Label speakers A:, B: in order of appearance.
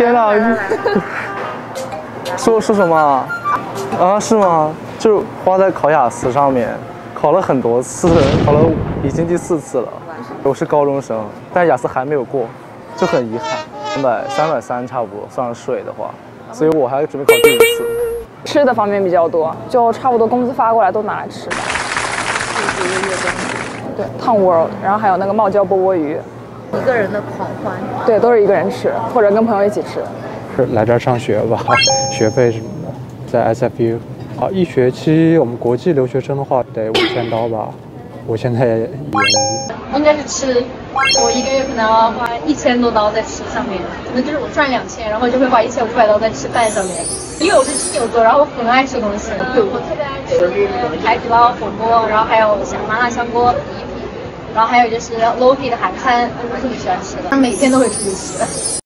A: 天哪！说说什么啊？啊，是吗？就花在考雅思上面，考了很多次，考了已经第四次了。我是高中生，但雅思还没有过，就很遗憾。三百三百三差不多，算上税的话，所以我还准备考第五次。
B: 吃的方面比较多，就差不多工资发过来都拿来吃。对，Town World，然后还有那个冒椒波波鱼，
C: 一个人的狂欢。
B: 对，都是一个人吃，或者跟朋友一起吃。
D: 是来这儿上学吧，学费什么的，在 SFU。啊，一学期我们国际留学生的话得五千刀吧，我现在也。
E: 应该是吃，我一个月可能要花一千多刀在吃上面，可能就是我赚两千，然后就会花一千五百刀在吃饭上面。因为我是金牛座，然后我很爱吃东西，对我特别爱吃海底捞火锅，然后还有像麻辣香锅、然后还有就是 Loki 的韩餐，我特别喜欢吃的，他每天都会出去吃。